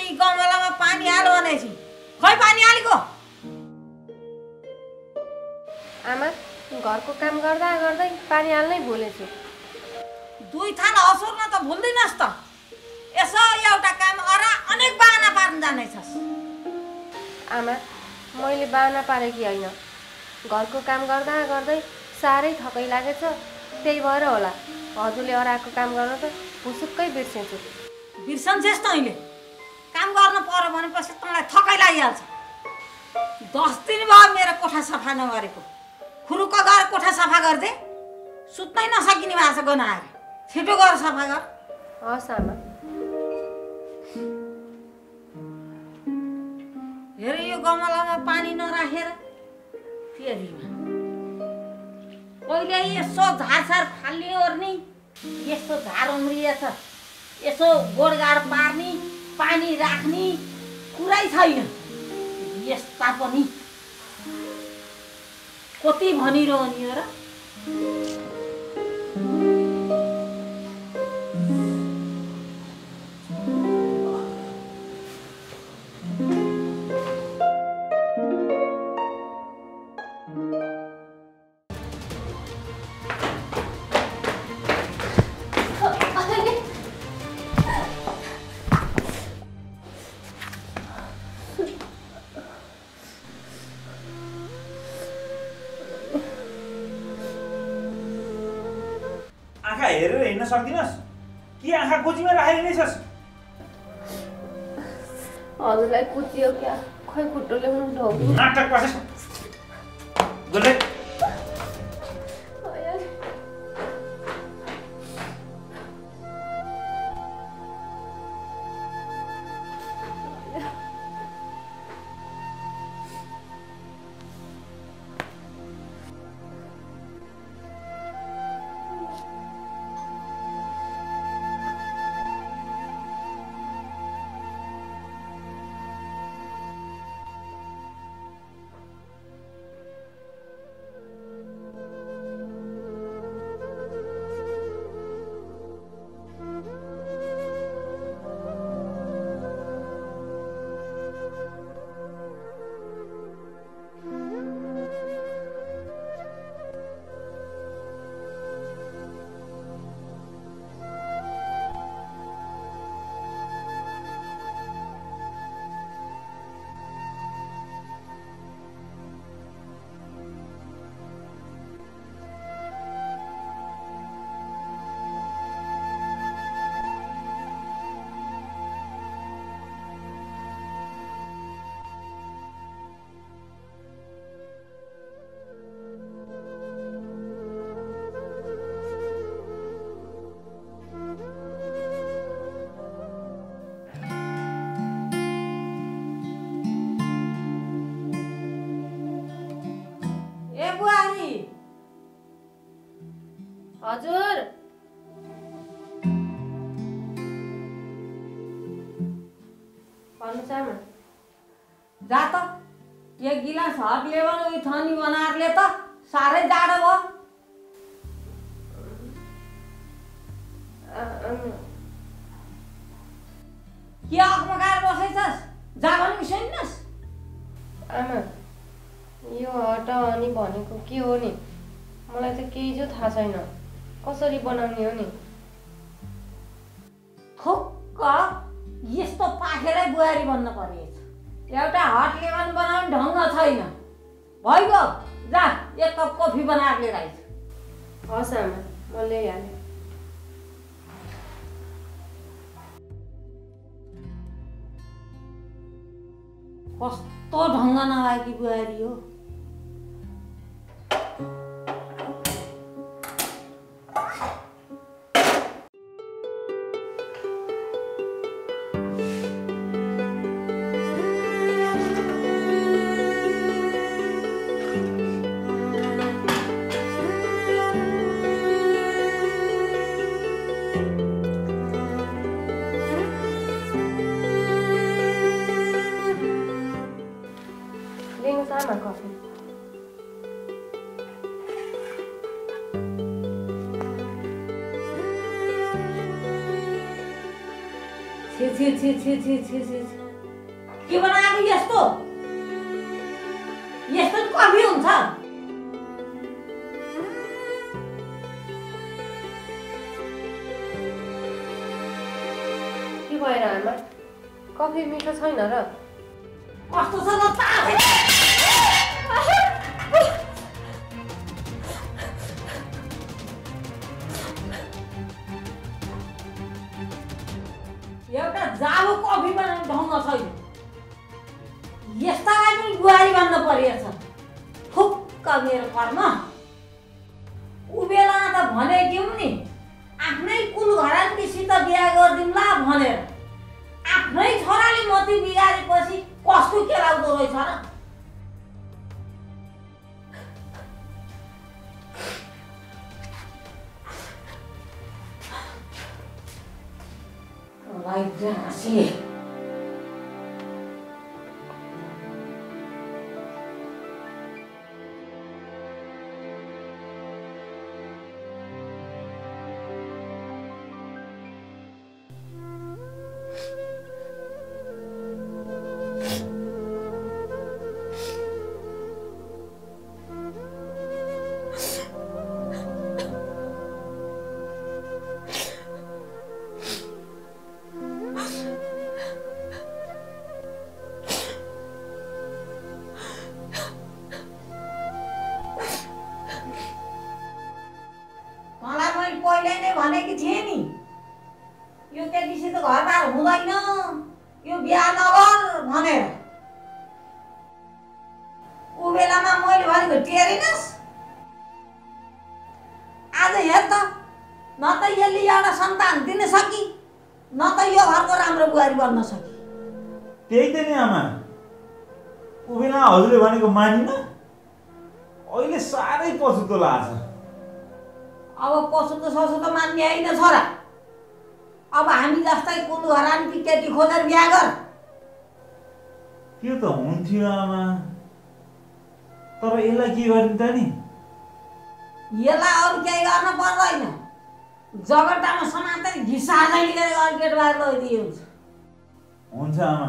यी गमलामा पानी हाल भनेको छु खै पानी हालेको आमा घरको काम गर्दा गर्दै पानी हाल्नै भुलेछु दुई थान असुर न त भुल्दिनस् त यसो एउटा काम अरा अनेक बाहना पार्न जानेछस् आमा मैले बाना पारेकी होइन घरको काम गर्दा गर्दै साह्रै थकै लागेछ त्यही भएर होला हजुरले अराएको काम गर्न त भुसुक्कै बिर्सेछु बिर्सन्छस् तैँले काम गर्नु पर्यो भनेपछि तँलाई थकै लागिहाल्छ। दस दिन भयो मेरो कोठा सफा नगरेको। खुरुक्क गएर कोठा सफा गरिदे। सुत्नै नसकिने भएको छ गनाएर छिटो गर सफा गर। हस् आमा हेर यो गमलामा पानी नराखेर। फेरिमा पहिले यसो झारसार फाल्ने ओर्ने यस्तो झार उम्रिएछ यसो गोडगाड पार्ने। पानी राख्ने कुरै छैन। यस्ता पनि। कति भनिरहने हो र? आँखा हेरेर हिँड्न सक्दिनस् कि आँखा कोचीमा राखेर हिँड्नेछस् हजुरलाई कुचियो क्या खै खुट्टो ल्याउनु ढोग्नु नाटक जसले हजुर। भन्नुहोस् आमा। जा त। एक गिलास हट लेवन उयो थनी बनाएर ले त। साह्रै जाडो भयो। के अकमकाएर बसेछस्? जा भने सुन्नुहोस् आमा यो हट अनि भनेको के हो नि? मलाई त केही जो थाहा छैन। कसरी बनाउने हो नि? थुक्क यस्तो पाखेरै बुहारी बन्न परेछ एउटा हट लेमन बनाउने ढङ्ग छैन। भइगयो जा एक कप कफी बनाएर लिएर आइज हस् आमा म ल्याइहालेँ। कस्तो ढङ्ग नभएकी बुहारी हो। छि छि छि छि छि छि छि छि। के बनाएको यस्तो? यस्तो कफी हुन्छ। के भएर आमा? कफी मिठो छैन र। कस्तो छ त? कफी बनाउने ढङ्ग छैन। यस्तालाई पनि बुहारी भन्न परेछ फुक्क मेरो कर्म ऊ बेलामा त भनेको नि आफ्नै कुल घरानीसित बिहा गरिदिउँला भनेर। आफ्नै छोराले मती बिगारेपछि कस्तो केलाउँदो रहेछ र? 思念 भनेकी थिएँ नि? यो केटीसित घरबार हुँदैन। यो बिहा नगर भनेर। ऊ बेलामा मैले भनेको टेरेनस्? आज हेर त न त यसले एउटा सन्तान दिन सकि न त यो घरको राम्रो बुहारी बन्न सकि। त्यही त नि आमा। बेला हजुरले भनेको मानिन। अहिले साह्रै पछुतो लाग्छ। अब पशु त ससु त मान्ने होइन छोरा। अब हामी जस्तै कुल घरानी केटी खोजेर बिहा गर। त्यो त हुन्थ्यो आमा। तर यसलाई के गर्ने त नि? यसलाई अरू केही गर्न पर्दैन। जगटामा समातेर घिसा लिएर अरू गेट बाहिर लैदिए हुन्छ। हुन्छ आमा।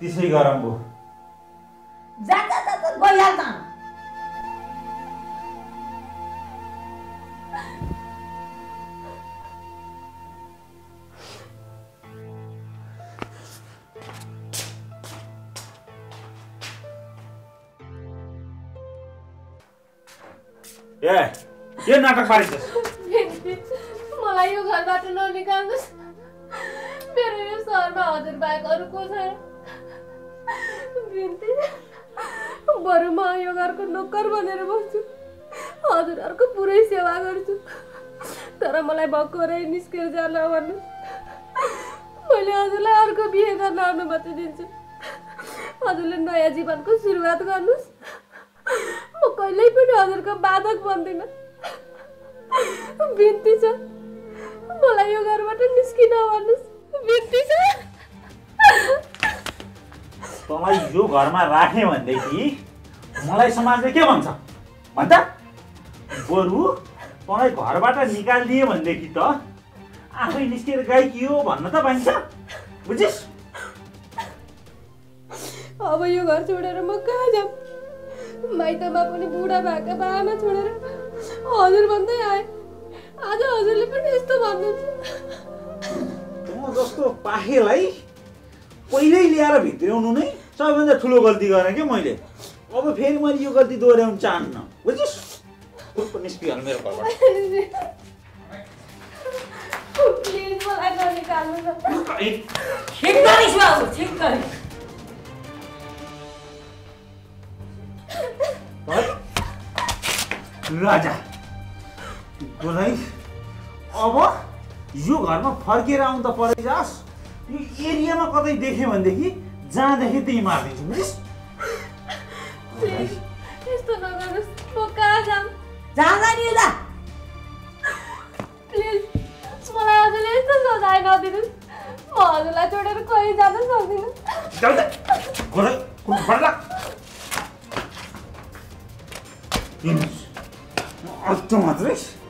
त्यसै गरौँ भयो जा जा जा ए के नाटक पारिछस् मलाई यो घरबाट ननिकाल्नुहोस्। मेरो यो सहरमा हजुर बाहेक अरू को छैन बिन्ती बरु म यो घरको नोकर बनेर बस्छु। हजुरहरूको पुरै सेवा गर्छु। तर मलाई भक्करै निस्केर जान भन्नु। मैले हजुरलाई अर्को बिहे गर्न अनुमति दिन्छु। हजुरले नयाँ जीवनको सुरुवात गर्नुहोस्। कहिल्यै पनि हजुरको बाधक बन्दिनँ। बिन्ती छ। मलाई यो घरबाट निस्किन भन्नुहोस्। बिन्ती छ। तँलाई यो घरमा राखेँ भनेदेखि मलाई समाजले के भन्छ? भन्छ बरु तँलाई घरबाट निकालिदिए भनेदेखि त आफै निस्केर गाई हो भन्न त पाइन्छ। बुझिस् अब यो घर छोडेर म कहाँ जाऊँ माइतमा पनि बुढा भएका बाआमा छोडेर हजुर भन्दै आएँ आज हजुरले पनि यस्तो भन्नुहुन्छ म जस्तो पाखेलाई पहिल्यै ल्याएर भित्र्याउनु नै सबैभन्दा ठुलो गल्ती गरेँ क्या मैले अब फेरि मैले यो गल्ती दोहोऱ्याउनु चाहन्न बुझिस् खुब निस्किहाल मेरो घरबाट राजा। बोलाइ अब यो घरमा फर्केर आउनु त परै जास् यो एरियामा कतै देखेँ भनेदेखि जहाँ देखेँ त्यही मारिदिन्छु बुझिस्? प्लिज यस्तो नगर्नुहोस् म कहाँ जाऊँ? जाँदा नि जा। प्लिज मलाई नदिनुहोस्। म हजुरलाई छोडेर कहीँ जान सक्दिनँ। बढ्ला ¿Alto ¿Automatriz?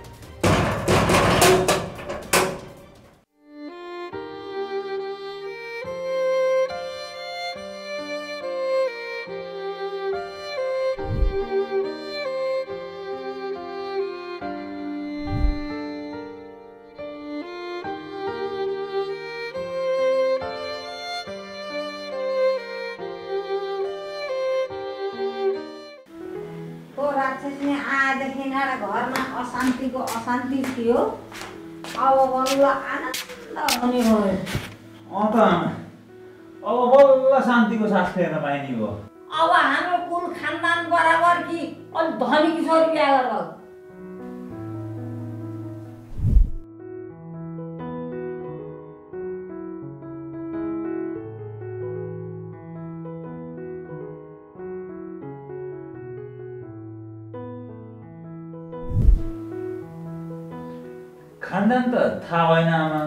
खानदान त थाहा भएन आमा।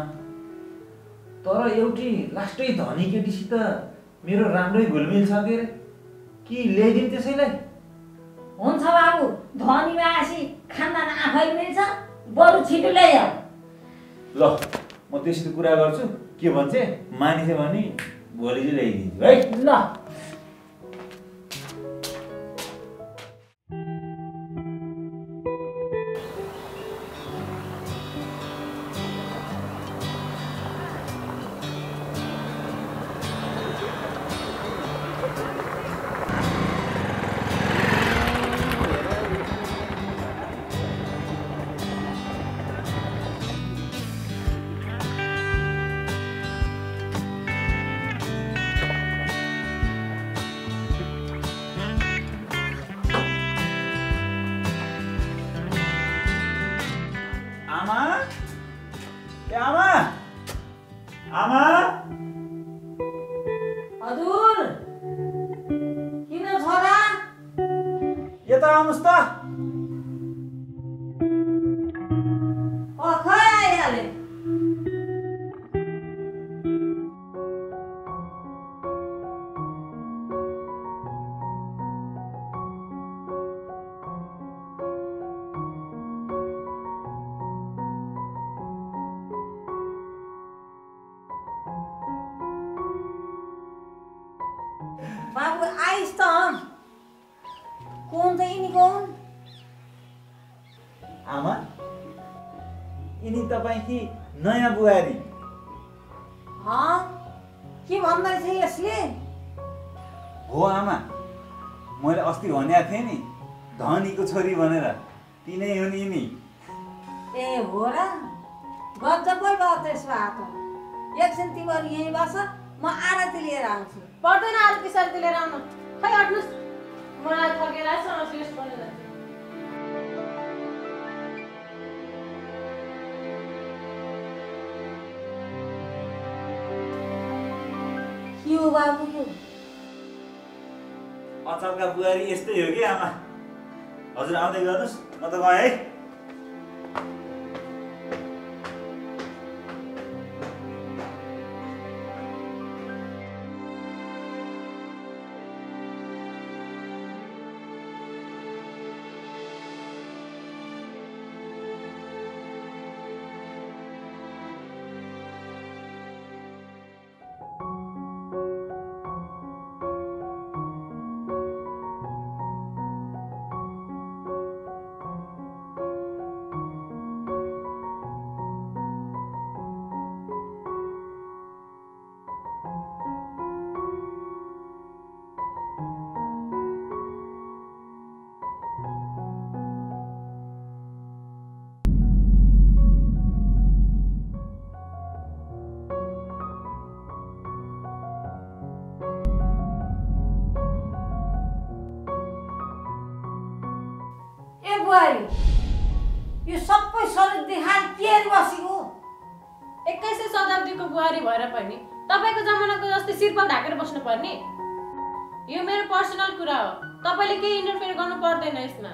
तर एउटी लास्टै धनी केटीसित मेरो राम्रै घुलमिल छ के अरे कि ल्याइदिउँ त्यसैलाई? हुन्छ बाबु धनी भएपछि खानदान आफै मिल्छ बरु छिटो ल्याइहाल। ल म त्यस्तो कुरा गर्छु। के भन्छ मानिस भने भोलि चाहिँ ल्याइदिन्छु है? ल। तपाईँकी नयाँ बुहारी? हँ? के भन्दैछ यसले? हो आमा मैले अस्ति भनेको थिएँ नि धनीको छोरी भनेर। तिनै हो नि यिनी। ए हो र? गजबै भयो त्यसो भए त एकछिन तिमीहरू यहीँ बस म आरती लिएर आउँछु। पर्दैन अरू पिसारती लिएर आउनु खै हट्नुहोस्। मलाई थकेर हो अचलका बुहारी यस्तै हो कि आमा? हजुर आउँदै गर्नुहोस्। म त गएँ है। हेरी बसेको एक्काइसौँ शताब्दीको बुहारी भएर पनि तपाईँको जमानाको जस्तै शिरपाउ ढाकेर बस्नु पर्ने यो मेरो पर्सनल कुरा हो। तपाईँले केही इन्टरफेयर गर्नु पर्दैन यसमा।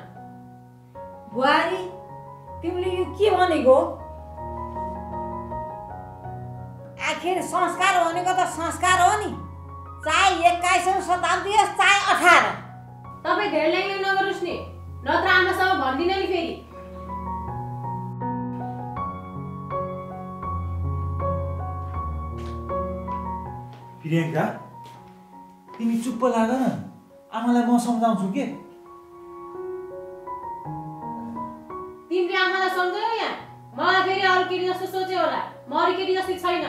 बुहारी तिमीले यो के भनेको? आखिर संस्कार भनेको त संस्कार हो नि। चाहे एक्काइसौँ शताब्दी होस् चाहे अठार। तपाईँ धेरै ल्याङ नगर्नुहोस् नि। नत्र आमासँग भन्दिनँ नि फेरि। प्रियङ्का तिमी चुप्प लाग न। आमालाई म सम्झाउँछु के? तिमीले आमालाई सम्झायो यहाँ मलाई फेरि अरू केटी जस्तो सोच्यो होला। म अरू केटी जस्तै छैन।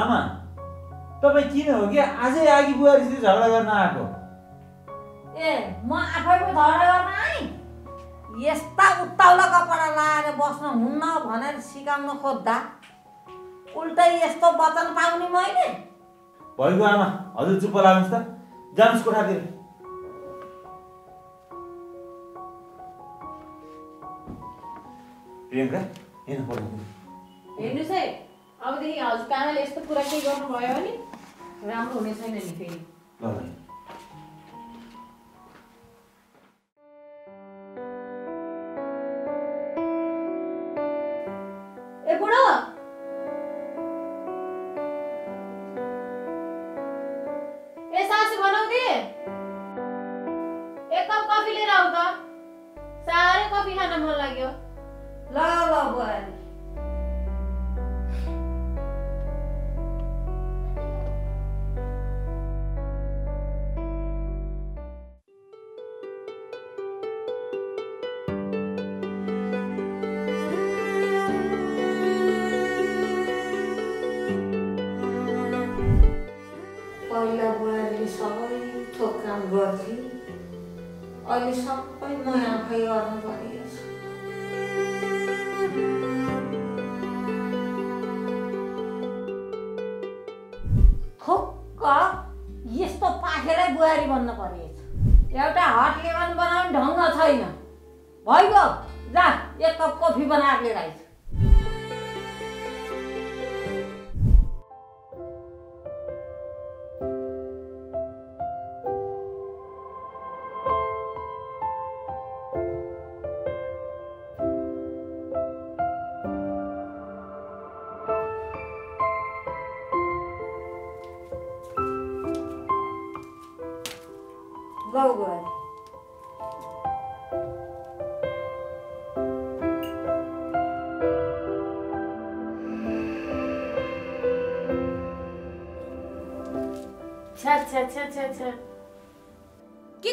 आमा तपाईँ किन हो कि? आजै आगी बुहारीसित झगडा गर्न आएको। ए म आफै पो झगडा गर्न आएँ? यस्ता उत्ताउला कपडा लगाएर बस्न हुन्न भनेर सिकाउन खोज्दा उल्टै यस्तो वचन पाउने मैले? भएको आमा। हजुर चुप्प लाग्नुहोस् त। जानुहोस् कोठातिर। प्रियङ्का हेर्नु पर्नु हेर्नुहोस् है अबदेखि हजुरको आमाले यस्तो कुरा केही गर्नुभयो भने राम्रो हुने छैन नि फेरि। ल। गर्थे अहिले सबै म आफै गर्नु के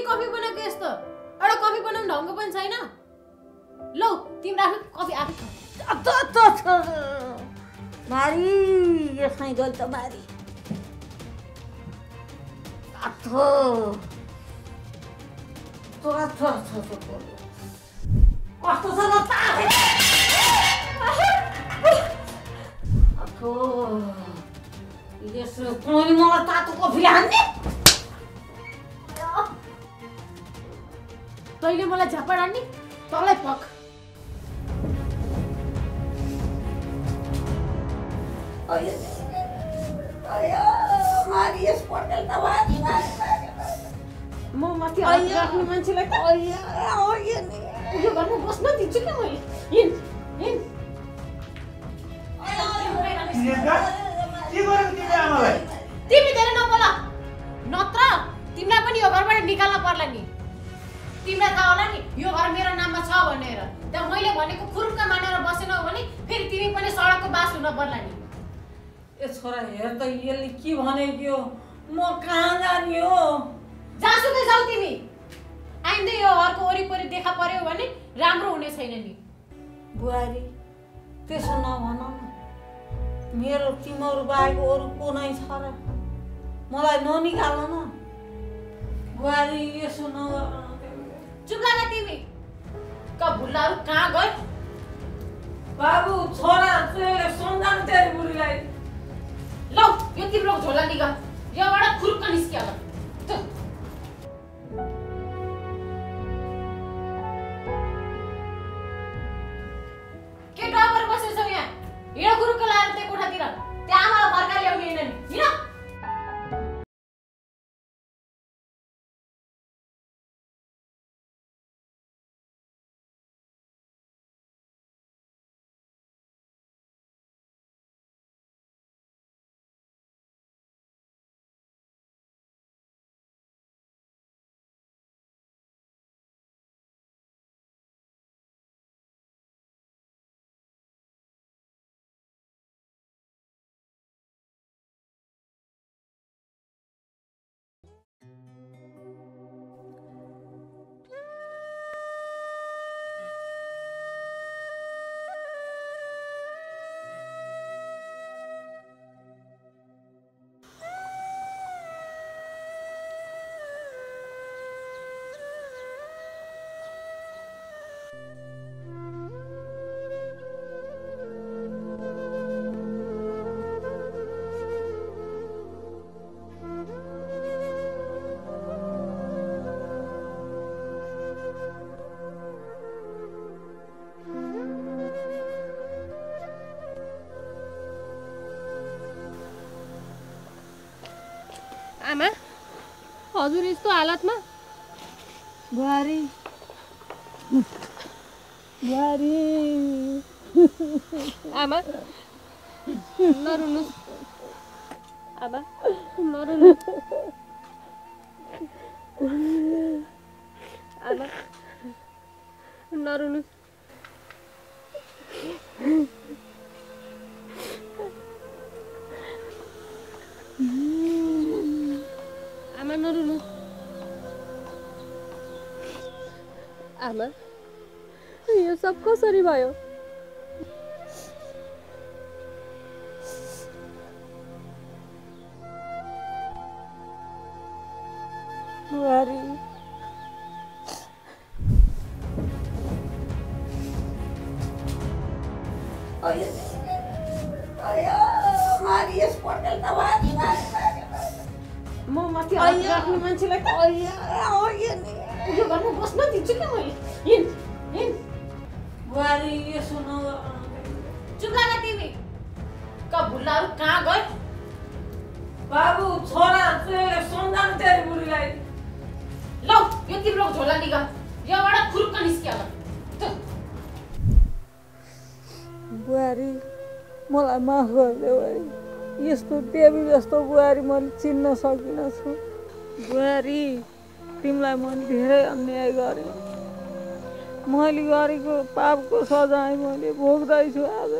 कफी बनाएको यस्तो? एउटा कफी बनाउने ढङ्ग पनि छैन। लौ तिम्रो आफै कफी आफै मारी यसमै गल त मारी। अथो। थोडा कस्तो छ ल ताते अथो यसो कुनै मलाई तातो कफी हान्ने तैँले मलाई झापड हान्ने तँलाई पक अयो अयो मारी यस पटेल त मारी मारी मारी म माथि राख्ने मान्छेलाई त। उयो घरमा बस्न दिन्छु क्या मैले। हिँड हिँड। तिमी धेरै नबोल। नत्र तिमीलाई पनि यो घरबाट निकाल्न पर्ला नि। तिमीलाई थाहा होला नि यो घर मेरो नाममा छ भनेर। त्यहाँ मैले भनेको खुरुक्क मानेर बसेनौ भने फेरि तिमी पनि सडकको बास हुन पर्ला नि। ए छोरा हेर त यसले के भनेको? म कहाँ जाने हो? जहाँसुकै जाऊ तिमी। आइन्दै यो घरको वरिपरि देखा पर्यो भने राम्रो हुने छैन नि। बुहारी त्यसो नभन न। मेरो तिमीहरू बाहेक अरू को नै छ र। मलाई ननिकाल न। बुहारी यसो नगर न। चुप लाग तिमी। क भुल्लाहरू कहाँ गयो बाबु छोरा सम्झाउनु तेरो बुढीलाई। लौ यो तिम्रो झोला निग योबाट खुरुक्क निस्कियो हिँड गुरुको लाएर त्यो कोठातिर त्यहाँ आमालाई फर्का ल्याउने होइन नि हिँड हजुर यस्तो हालतमा? बुहारी। बुहारी। आमा नरुनुहोस्। आमा नरुनुहोस्। आमा नरुनुहोस्। यो सब कसरी भयो? बुहारी। म माथि हात राख्ने मान्छेलाई यो घरमा बस्न दिन्छु क्या मैले? बुहारी चुप लाग तिमी का भुल्लाहरू कहाँ गए? बाबु छोरा सम्झाउनु तेरो बुढीलाई लौ यो तिम्रो झोला लिग। योबाट खुर्क निस्क्या ल बुहारी मलाई माफ गरिदेऊ है यस्तो देवी जस्तो बुहारी मैले चिन्न सकिनँ छु। बुहारी तिमीलाई मैले धेरै अन्याय गरेँ। मैले गरेको पापको सजाय मैले भोग्दैछु आज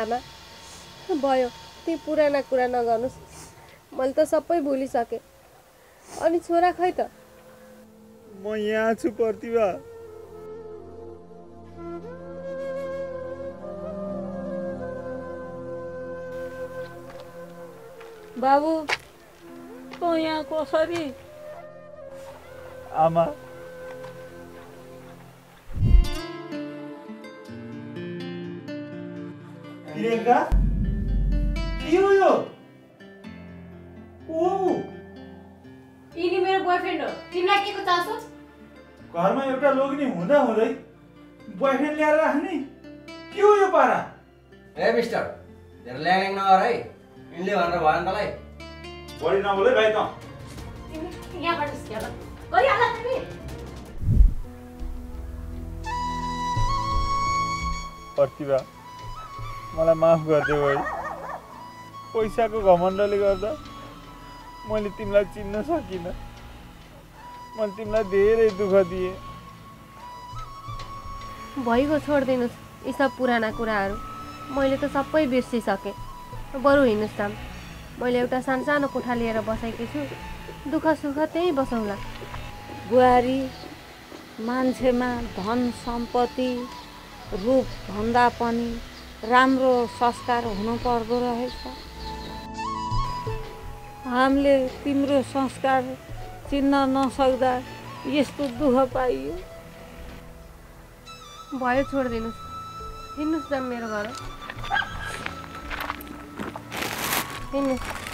आमा भयो ती पुराना कुरा नगर्नुहोस्। मैले त सबै भुलिसकेँ। अनि छोरा खै त? म यहाँ छु प्रतिभा। बाबु तँ यहाँ कसरी? आमा। हो यो। ओ यिनी मेरो बोयफ्रेन्ड हो। तिमीलाई के को चासो? घरमा एउटा लोग्ने हुँदा हुँदै बोयफ्रेन्ड ल्याएर राख्ने। के हो यो पारा? ए मिस्टर धेरै ल्याङ नगर है। यिनले भनेर भयो नि तँलाई। बढी नबोले भाइ त। यहाँबाट गरिहाल तिमी। प्रतिभा मलाई माफ गरिदेऊ है। पैसाको घमण्डले गर्दा मैले तिमीलाई चिन्न सकिनँ। मैले तिमीलाई धेरै दुःख दिएँ। भइगयो छोडिदिनुहोस् यी सब पुराना कुराहरू। मैले त सबै बिर्सिसकेँ। बरु हिँड्नुहोस् त। मैले एउटा सानसानो कोठा लिएर बसेकी छु। दुःख सुख त्यहीँ बसौँला। बुहारी मान्छेमा धन सम्पत्ति रूप भन्दा पनि राम्रो संस्कार हुनुपर्दो रहेछ। हामीले तिम्रो संस्कार चिन्न नसक्दा यस्तो दुःख पाइयो। भयो छोडिदिनुहोस्। हिँड्नुहोस् त मेरो घर। हिँड्नुहोस्।